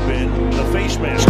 have been the face mask.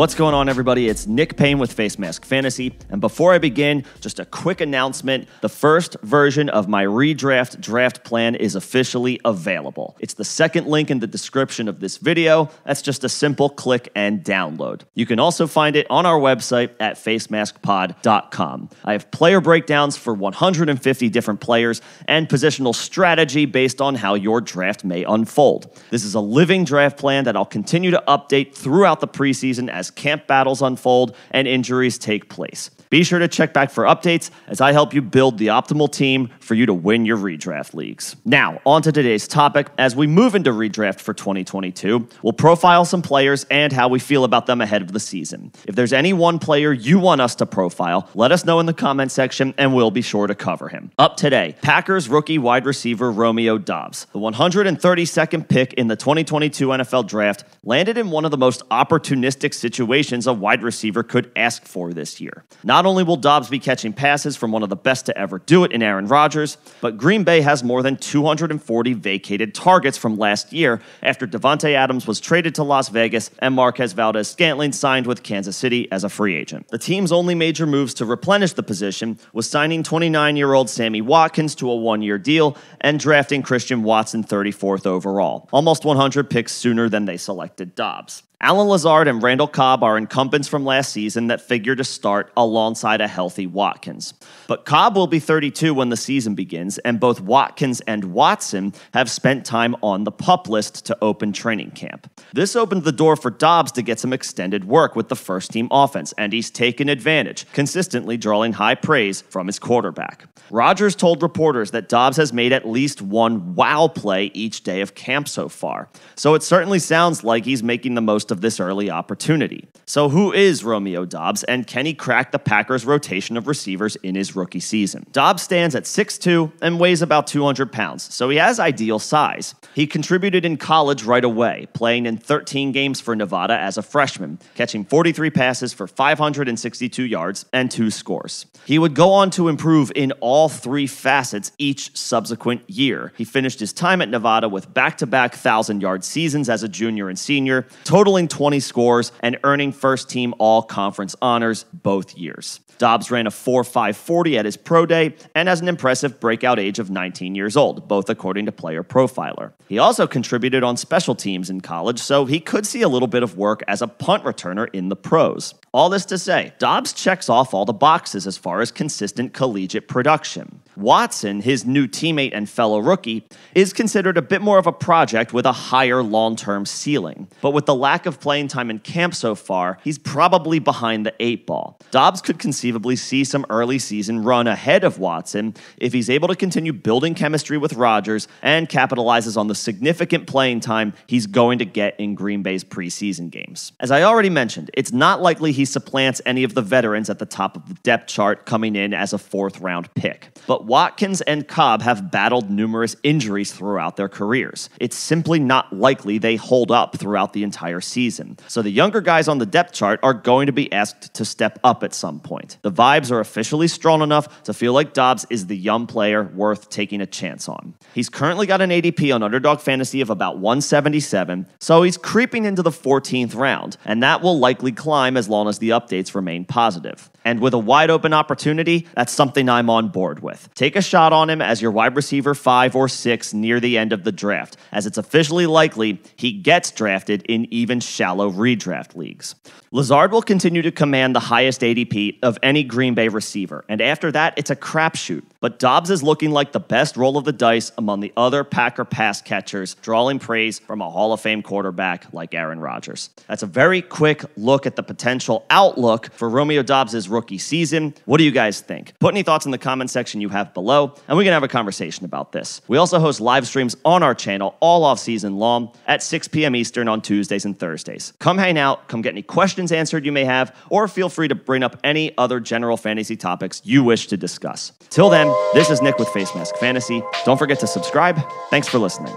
What's going on, everybody? It's Nick Payne with Face Mask Fantasy. And before I begin, just a quick announcement the first version of my redraft draft plan is officially available. It's the second link in the description of this video. That's just a simple click and download. You can also find it on our website at facemaskpod.com. I have player breakdowns for 150 different players and positional strategy based on how your draft may unfold. This is a living draft plan that I'll continue to update throughout the preseason as camp battles unfold and injuries take place. Be sure to check back for updates as I help you build the optimal team for you to win your redraft leagues. Now, on to today's topic. As we move into redraft for 2022, we'll profile some players and how we feel about them ahead of the season. If there's any one player you want us to profile, let us know in the comment section and we'll be sure to cover him. Up today, Packers rookie wide receiver Romeo Doubs, the 132nd pick in the 2022 NFL Draft, landed in one of the most opportunistic situations a wide receiver could ask for this year. Not only will Doubs be catching passes from one of the best to ever do it in Aaron Rodgers, but Green Bay has more than 240 vacated targets from last year after Davante Adams was traded to Las Vegas and Marquez Valdes Scantling signed with Kansas City as a free agent. The team's only major moves to replenish the position was signing 29 year old Sammy Watkins to a one year deal and drafting Christian Watson 34th overall, almost 100 picks sooner than they selected Doubs. Allen Lazard and Randall Cobb are incumbents from last season that figure to start alongside a healthy Watkins. But Cobb will be 32 when the season begins, and both Watkins and Watson have spent time on the pup list to open training camp. This opened the door for Doubs to get some extended work with the first team offense, and he's taken advantage, consistently drawing high praise from his quarterback. Rodgers told reporters that Doubs has made at least one wow play each day of camp so far, so it certainly sounds like he's making the most of this early opportunity. So, who is Romeo Doubs, and can he crack the Packers' rotation of receivers in his rookie season? Doubs stands at 6'2 and weighs about 200 pounds, so he has ideal size. He contributed in college right away, playing in 13 games for Nevada as a freshman, catching 43 passes for 562 yards and two scores. He would go on to improve in all three facets each subsequent year. He finished his time at Nevada with back to back 1,000 yard seasons as a junior and senior, totaling 20 scores and earning first team all conference honors both years. Doubs ran a 4.540 at his pro day and has an impressive breakout age of 19 years old, both according to Player Profiler. He also contributed on special teams in college, so he could see a little bit of work as a punt returner in the pros. All this to say, Doubs checks off all the boxes as far as consistent collegiate production. Watson, his new teammate and fellow rookie, is considered a bit more of a project with a higher long term ceiling. But with the lack of playing time in camp so far, he's probably behind the eight ball. Doubs could conceivably see some early season run ahead of Watson if he's able to continue building chemistry with Rodgers and capitalizes on the significant playing time he's going to get in Green Bay's preseason games. As I already mentioned, it's not likely he supplants any of the veterans at the top of the depth chart coming in as a fourth round pick. But Watkins and Cobb have battled numerous injuries throughout their careers. It's simply not likely they hold up throughout the entire season. So the younger guys on the depth chart are going to be asked to step up at some point. The vibes are officially strong enough to feel like Doubs is the young player worth taking a chance on. He's currently got an ADP on Underdog Fantasy of about 177, so he's creeping into the 14th round, and that will likely climb as long as the updates remain positive. And with a wide open opportunity, that's something I'm on board with. Take a shot on him as your wide receiver five or six near the end of the draft, as it's officially likely he gets drafted in even shallow redraft leagues. Lazard will continue to command the highest ADP of any Green Bay receiver, and after that, it's a crapshoot. But Doubs is looking like the best roll of the dice among the other Packer pass catchers, drawing praise from a Hall of Fame quarterback like Aaron Rodgers. That's a very quick look at the potential outlook for Romeo Doubs' rookie season. What do you guys think? Put any thoughts in the comment section you have below, and we can have a conversation about this. We also host live streams on our channel all off season long at 6 p.m. Eastern on Tuesdays and Thursdays. Come hang out, come get any questions answered you may have, or feel free to bring up any other general fantasy topics you wish to discuss. Till then, this is Nick with Face Mask Fantasy. Don't forget to subscribe. Thanks for listening.